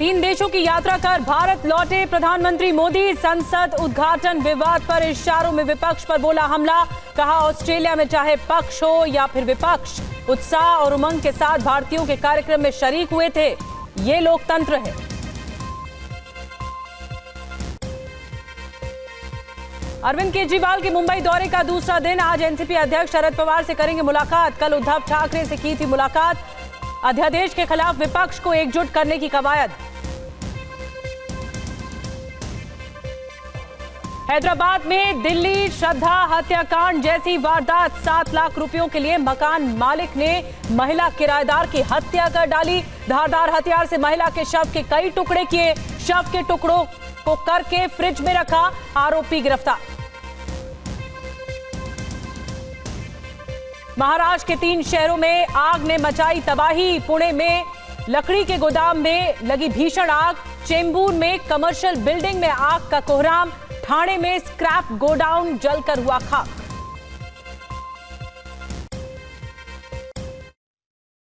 तीन देशों की यात्रा कर भारत लौटे प्रधानमंत्री मोदी। संसद उद्घाटन, विवाद पर इशारों में विपक्ष पर बोला हमला। कहा ऑस्ट्रेलिया में चाहे पक्ष हो या फिर विपक्ष, उत्साह और उमंग के साथ भारतीयों के कार्यक्रम में शरीक हुए थे। ये लोकतंत्र है। अरविंद केजरीवाल के मुंबई दौरे का दूसरा दिन। आज एनसीपी अध्यक्ष शरद पवार से करेंगे मुलाकात। कल उद्धव ठाकरे से की थी मुलाकात। अध्यादेश के खिलाफ विपक्ष को एकजुट करने की कवायद। हैदराबाद में दिल्ली श्रद्धा हत्याकांड जैसी वारदात, सात लाख रुपयों के लिए मकान मालिक ने महिला किराएदार की हत्या कर डाली। धारदार हथियार से महिला के शव के कई टुकड़े किए। शव के टुकड़ों को करके फ्रिज में रखा, आरोपी गिरफ़्तार। महाराष्ट्र के तीन शहरों में आग ने मचाई तबाही। पुणे में लकड़ी के गोदाम में लगी भीषण आग। चेंबूर में कमर्शियल बिल्डिंग में आग का कोहराम। ठाणे में स्क्रैप गोडाउन जलकर हुआ खाक।